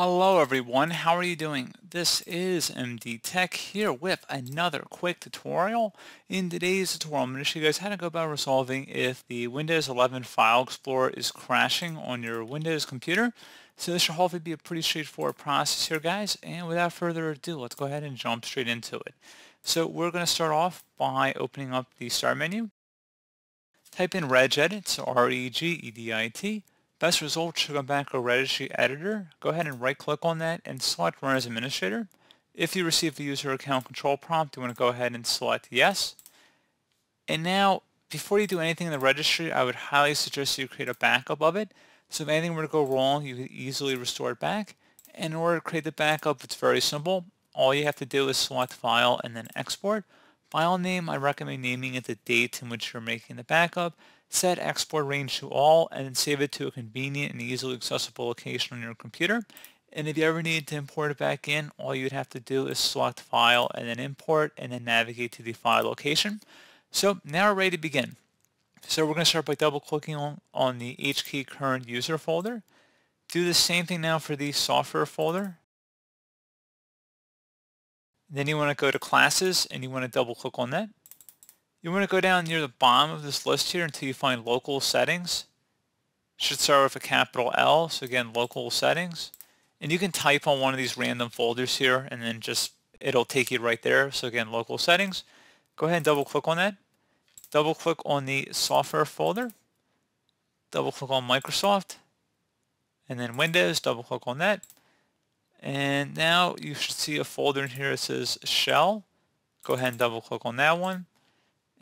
Hello everyone, how are you doing? This is MD Tech here with another quick tutorial. In today's tutorial, I'm going to show you guys how to go about resolving if the Windows 11 File Explorer is crashing on your Windows computer. So this should hopefully be a pretty straightforward process here guys, and without further ado, let's go ahead and jump straight into it. So we're going to start off by opening up the Start menu. Type in regedit, so R-E-G-E-D-I-T. Best result should come back a registry editor. Go ahead and right click on that and select run as administrator. If you receive the user account control prompt, you want to go ahead and select yes. And now, before you do anything in the registry, I would highly suggest you create a backup of it. So if anything were to go wrong, you could easily restore it back. And in order to create the backup, it's very simple. All you have to do is select File and then Export. File name, I recommend naming it the date in which you're making the backup set export range to all, and save it to a convenient and easily accessible location on your computer. And if you ever need to import it back in, all you'd have to do is select File and then Import and then navigate to the file location. So now we're ready to begin. So we're going to start by double clicking on, on the HKey current user folder. Do the same thing now for the software folder. Then you want to go to classes and you want to double click on that. You want to go down near the bottom of this list here until you find local settings. Should start with a capital L, so again, local settings. And you can type on one of these random folders here and then just, it'll take you right there. So again, local settings. Go ahead and double click on that. Double click on the software folder. Double click on Microsoft. And then Windows, double click on that. And now you should see a folder in here that says shell. Go ahead and double click on that one.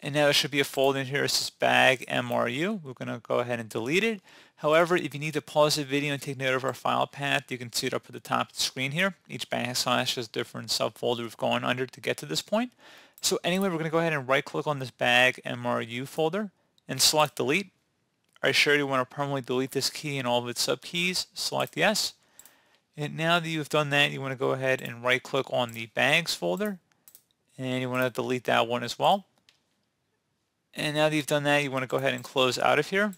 And now there should be a folder in here that says bag MRU. We're going to go ahead and delete it. However, if you need to pause the video and take note of our file path, you can see it up at the top of the screen here. Each backslash has a different subfolder we've gone under to get to this point. So anyway, we're going to go ahead and right click on this bag MRU folder and select delete. Are you sure you want to permanently delete this key and all of its subkeys? Select yes. And now that you've done that, you want to go ahead and right click on the bags folder and you want to delete that one as well. And now that you've done that, you want to go ahead and close out of here.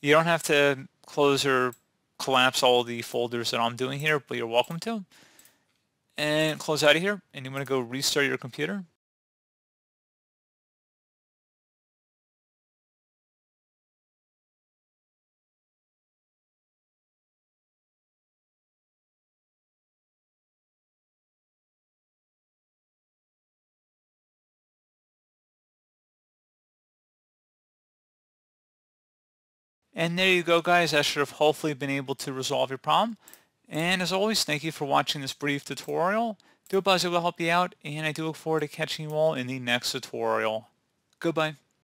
You don't have to close or collapse all the folders that I'm doing here, but you're welcome to. And close out of here, and you want to go restart your computer. And there you go guys, I should have hopefully been able to resolve your problem. And as always, thank you for watching this brief tutorial. Do hope I was able to help you out, and I do look forward to catching you all in the next tutorial. Goodbye.